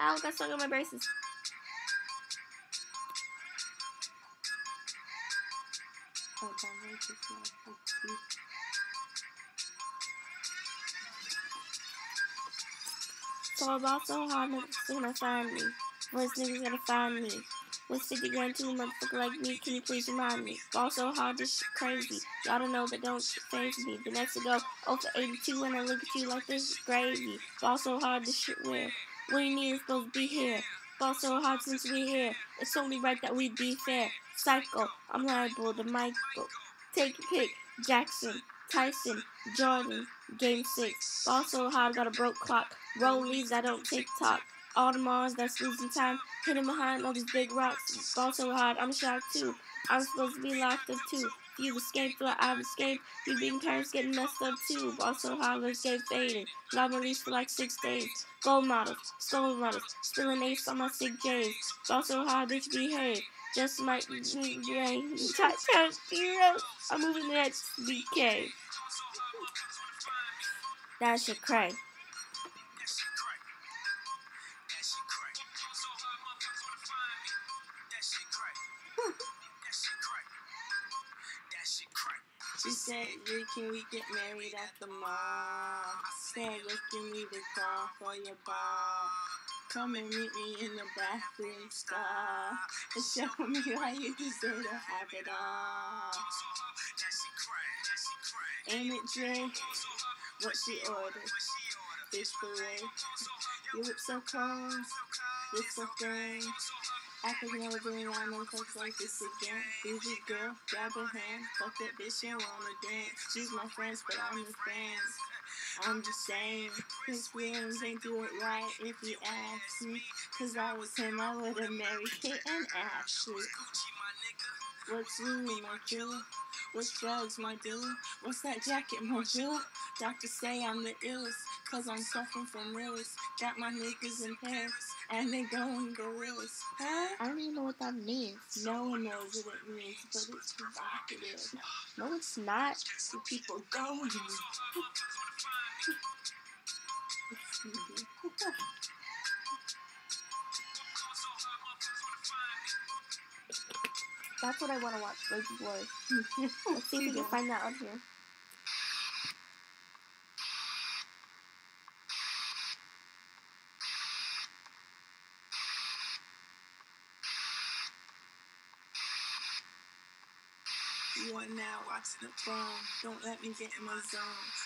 Ow, got stuck on my braces. Oh, so about so hard, niggas gonna find me. First niggas gonna find me. With 50 grand to a motherfucker like me, can you please remind me? Ball so hard, this shit crazy. Y'all don't know, but don't phase me. The next to go 0 for 82, and I look at you like this is gravy. Ball so hard, this shit. What you need is supposed to be here. Ball so hard since we here. It's only right that we be fair. Psycho, I'm liable to Michael. Take a pick. Jackson, Tyson, Jordan, Game 6. Ball so hard, got a broke clock. Roll leaves, I don't tick tock. All the Mars that's losing time, hitting behind all these big rocks. Ball so hard, I'm shocked too. I'm supposed to be locked up too. You've escaped, well, I've escaped. You being parents getting messed up too. Ball so hard, let's get faded. Not released for like six days. Gold models, stolen models, spilling ace on my sick J's. Ball so hard, bitch, behave. Just might be brain. Touch zero. I'm moving the next BK. That's your cray. She said, yeah, can we get married at the mall? Look, you need a call for your ball. Come and meet me in the bathroom stall and show me why you deserve to have it all. Ain't it Dre? What she ordered? Fish fillet. Your lips so cold, lips so thin. I could never been around no folks like this again. Bougie girl, grab her hand, fuck that bitch, she wanna dance. She's my friends, but I'm the fans. I'm just saying, his Williams ain't do it right if you ask me. Cause I was him, I would've married Kate and Ashley. What's Louis, my killer? What's drugs, my dealer? What's that jacket, my jewel? Doctors say I'm the illest, cause I'm suffering from realist. Got my niggas in Paris, and they going gorillas. Huh? I don't even know what that means. No one knows what it means, but it's provocative. No, it's not. The people going. That's what I want to watch. Lazy Boy. Let's see if we can find that on here. You are now watching the phone. Don't let me get in my zone.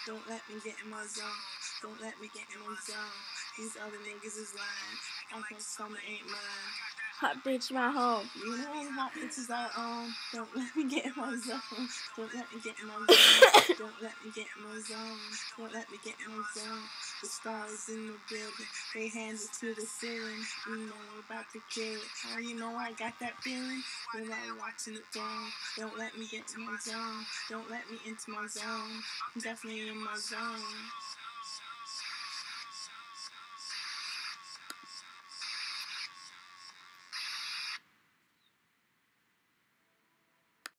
Don't let me get in my zone. Don't let me get in my zone. These other niggas is lying. Can summer ain't mine. Hot bitch, my home. You know hot bitches I own. Don't let me get in my zone. Don't let me get in my zone. Don't let me get in my zone. Don't let me get in my zone. The stars in the building. They hands it to the ceiling. You know I'm about to kill it. How you know I got that feeling? When I'm watching the throne. Don't let me get in my zone. Don't let me into my zone. I'm definitely in my zone.